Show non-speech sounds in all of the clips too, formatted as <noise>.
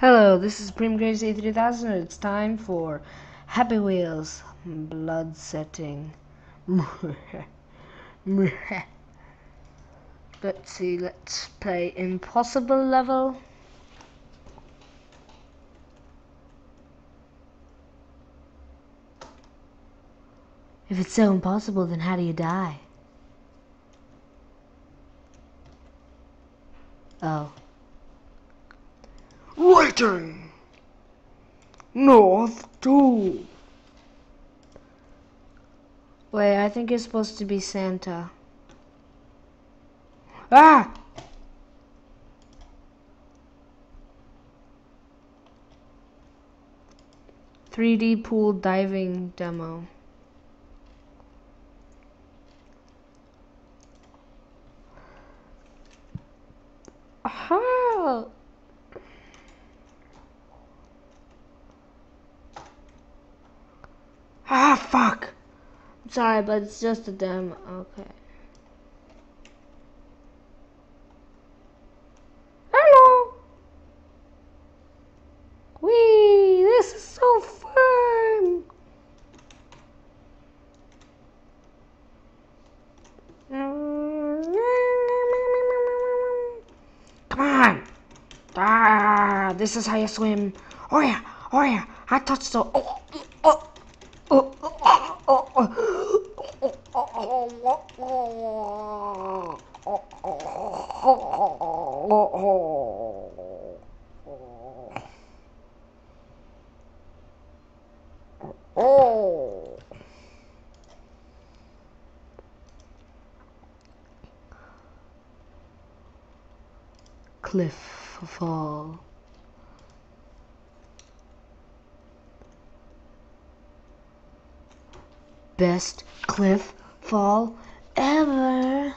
Hello, this is Supreme Crazy 3000 it's time for Happy Wheels Blood Setting. <laughs> let's see, let's play Impossible level. If it's so impossible, then how do you die? Oh. Waiting! North 2. Wait, I think you're supposed to be Santa. Ah! Three D pool diving demo. Aha! Ah, fuck! I'm sorry, but it's just a demo. Okay. Hello! Wee! This is so fun! Come on! Ah, this is how you swim. Oh yeah, oh yeah, I touched the... Oh. Cliff fall. Best cliff fall ever.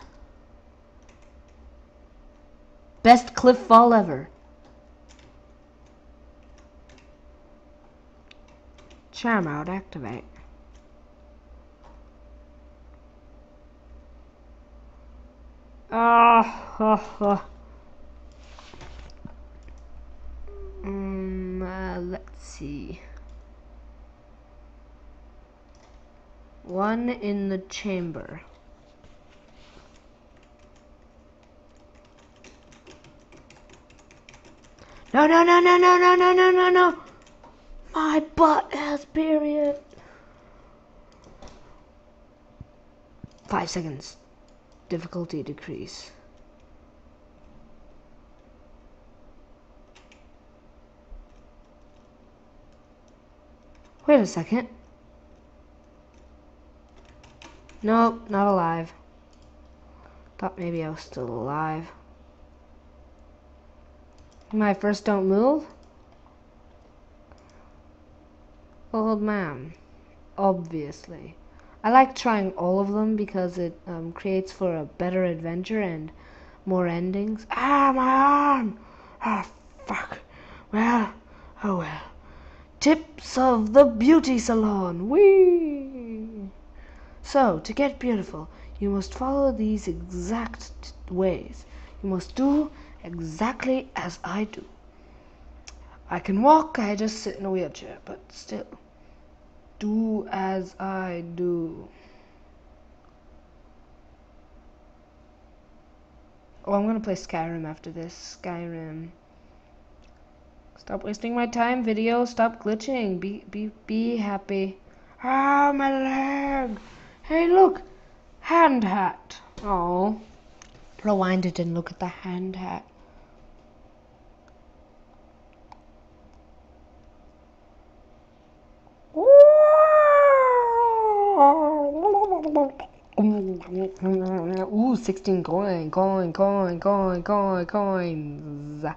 Best cliff fall ever. Charm out, activate. Ah, oh, oh. Um, uh, let's see. One in the chamber. No, no, no, no, no, no, no, no, no, no. My butt has period. Five seconds. Difficulty decrease. Wait a second. Nope, not alive. Thought maybe I was still alive. My first don't move? Old man. Obviously. I like trying all of them because it um, creates for a better adventure and more endings. Ah, my arm! Ah, fuck. Well, oh well. Tips of the beauty salon. Whee! So, to get beautiful, you must follow these exact ways. You must do exactly as I do. I can walk, I just sit in a wheelchair, but still. Do as I do. Oh, I'm gonna play Skyrim after this. Skyrim. Stop wasting my time, video. Stop glitching. Be be be happy. Ah, my leg. Hey, look, hand hat. Oh, rewind it and look at the hand hat. Ooh, 16 coin, coin, coin, coin, coin, coins. I'm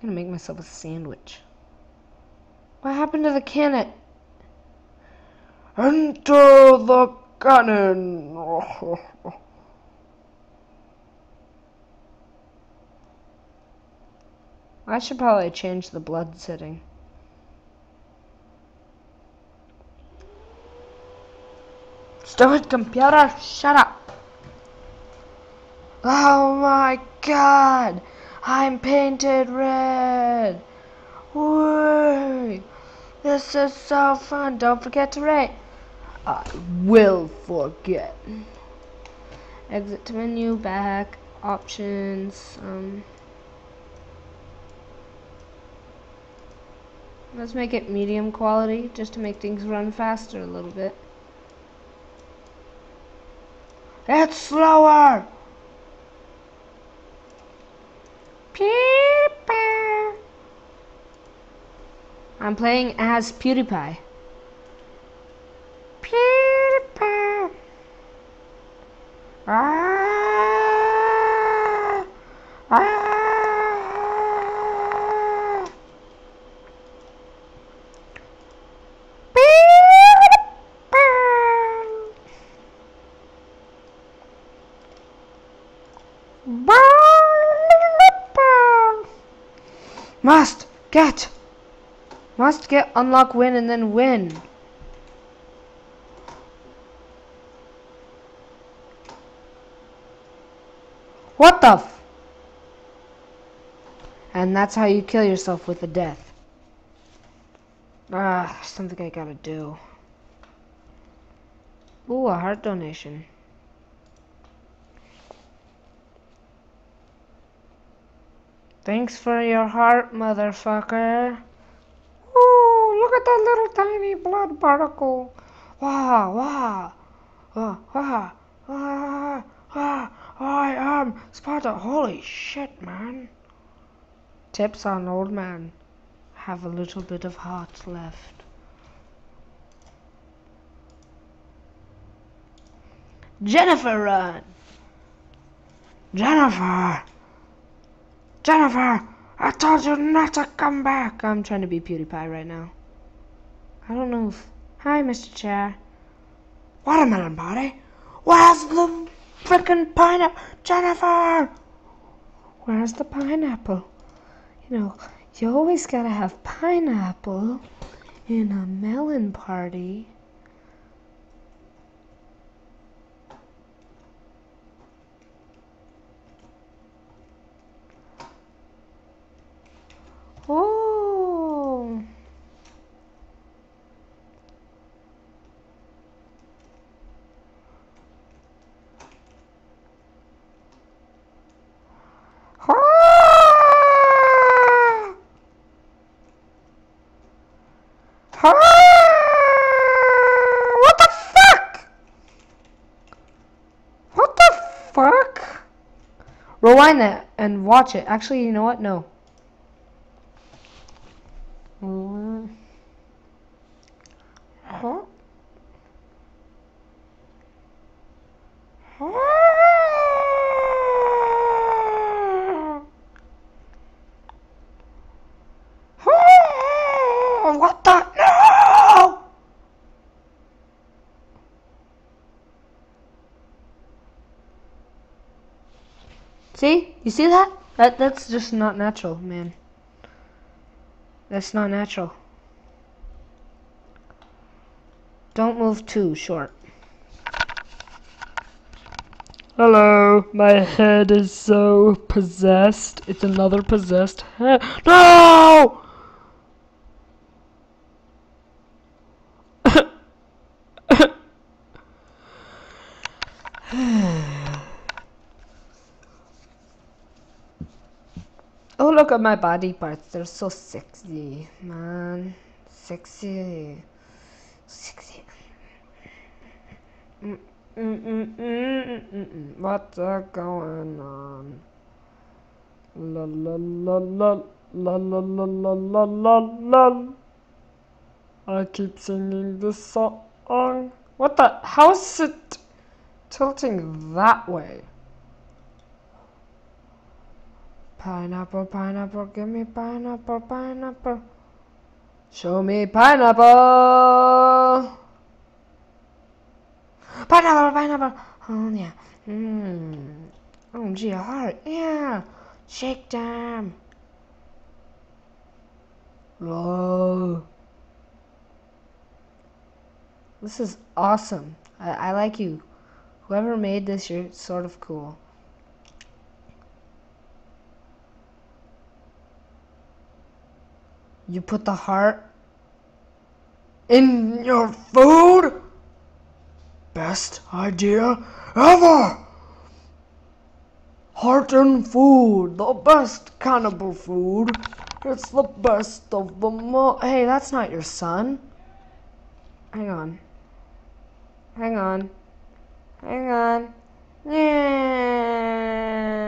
gonna make myself a sandwich. What happened to the cannon? Enter the cannon! <laughs> I should probably change the blood setting. Stupid computer, shut up! Oh my god! I'm painted red! Woo! this is so fun. Don't forget to rate. I will forget. Exit to menu, back, options. Um, let's make it medium quality just to make things run faster a little bit. It's slower! PewDiePie. I'm playing as PewDiePie. PewDiePie. Ah. Must get. Must get unlock win and then win. What the f- And that's how you kill yourself with a death. Ah, something I gotta do. Ooh, a heart donation. Thanks for your heart, motherfucker. Ooh, look at that little tiny blood particle. Wow, wow. Wow, wow, wow, wow. I am Sparta. Holy shit, man. Tips on old man. Have a little bit of heart left. Jennifer run. Jennifer. Jennifer, I told you not to come back. I'm trying to be PewDiePie right now. I don't know if. Hi, Mr. Chair. Watermelon body? Where's the frickin' pineapple? Jennifer! Where's the pineapple? You know, you always gotta have pineapple in a melon party. Oh. Ah! Ah! What the fuck? What the fuck? Rewind that and watch it. Actually, you know what? No. Mm. Huh? What the? No! See? You see that? That that's just not natural, man. That's not natural. Don't move too short. Hello, my head is so possessed. It's another possessed head. No! Oh, look at my body parts. They're so sexy, man. Sexy. Sexy. Mm, mm, mm, mm, mm, mm. What's going on? La la la la la la la la la la la. I keep singing this song. What the? How is it tilting that way? Pineapple, pineapple, give me pineapple, pineapple. Show me pineapple. Pineapple, pineapple. Oh yeah. Mmm. Oh gee, heart. Yeah. Shake them. Whoa. This is awesome. I, I like you. Whoever made this, you're sort of cool. You put the heart in your food? Best idea ever! Hearten food, the best cannibal food. It's the best of them all. Hey, that's not your son. Hang on. Hang on. Hang on. Whoa!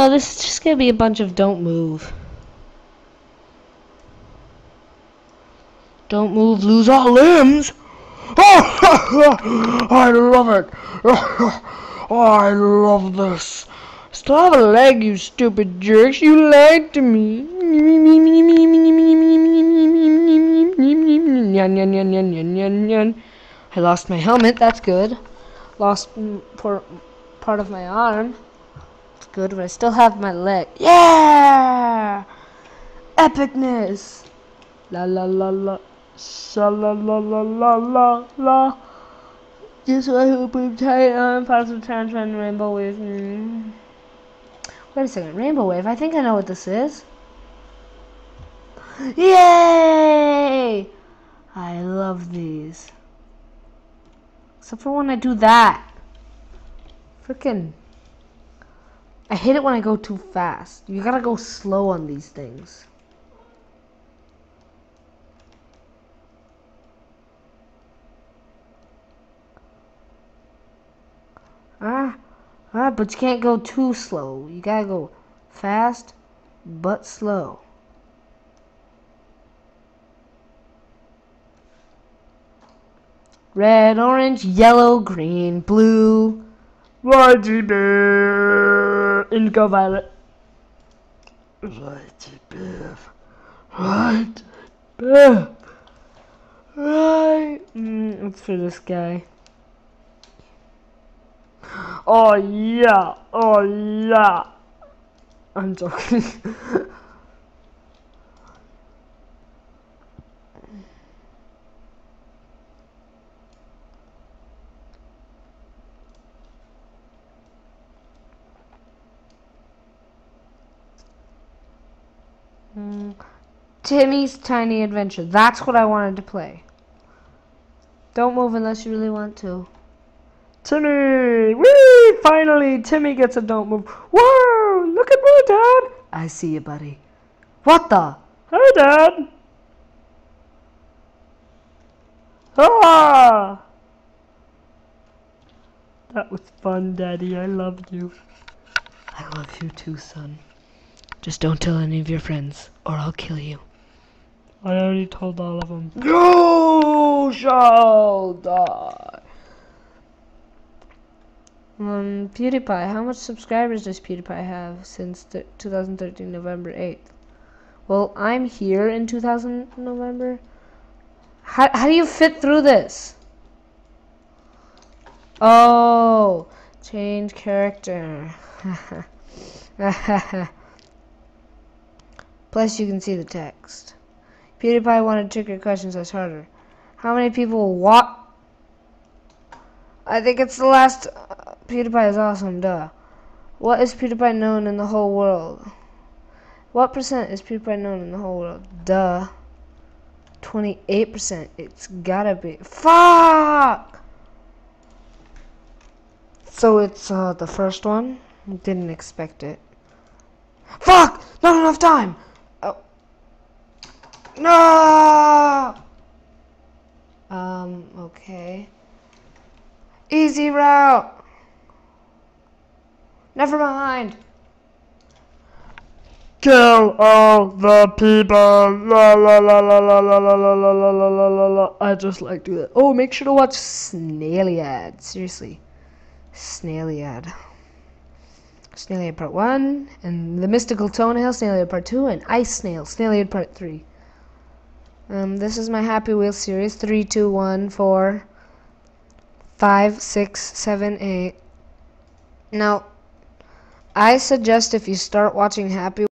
Know, this is just gonna be a bunch of don't move. Don't move, lose all limbs. Oh, <laughs> I love it. <laughs> I love this. Still have a leg, you stupid jerks. You lied to me. I lost my helmet. That's good. Lost part of my arm. Good, but I still have my leg. Yeah! Epicness. La la la la. Sha la la la la la la. Just I hope I'm tight on positive transfer rainbow wave. Mm. Wait a second, rainbow wave. I think I know what this is. Yay! I love these. Except for when I do that. Freaking. I hate it when I go too fast. You gotta go slow on these things. Ah, ah, but you can't go too slow. You gotta go fast, but slow. Red, orange, yellow, green, blue, Righty incompatible. Right, Biff. Right, Biff. Right. Mm, let's this guy. Oh yeah, oh yeah. I'm joking. <laughs> Timmy's Tiny Adventure. That's what I wanted to play. Don't move unless you really want to. Timmy! Whee! Finally, Timmy gets a don't move. Whoa! Look at me, Dad! I see you, buddy. What the? Hi, Dad! Ah! That was fun, Daddy. I loved you. I love you too, son. Just don't tell any of your friends, or I'll kill you. I already told all of them. You shall die. Um, PewDiePie, how much subscribers does PewDiePie have since th 2013 November 8th? Well, I'm here in 2000 November. How, how do you fit through this? Oh, change character. <laughs> Plus, you can see the text. PewDiePie wanted trickier questions that's harder. How many people what? I think it's the last. Uh, PewDiePie is awesome, duh. What is PewDiePie known in the whole world? What percent is PewDiePie known in the whole world? Duh. 28%. It's gotta be. Fuck! So it's uh, the first one. Didn't expect it. Fuck! Not enough time! Oh. No! Um, okay. Easy route! Never mind. Kill all the people. La la la la la la la la la la la la la la. I just like do that. Oh, make sure to watch Snailiad. Seriously. Snailiad. Snailiad Part 1, and The Mystical Toenail, Snailiad Part 2, and Ice Snail, Snailiad Part 3. Um, this is my Happy Wheel series. 3, 2, 1, 4, 5, 6, 7, 8. Now, I suggest if you start watching Happy